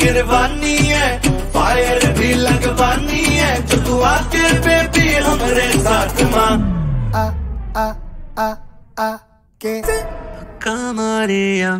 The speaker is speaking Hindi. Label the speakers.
Speaker 1: गिरवानी है फायर भी लगवानी है तो तू आके बेबी हमारे साथ माँ।
Speaker 2: आ आ आ आ के
Speaker 1: कमरिया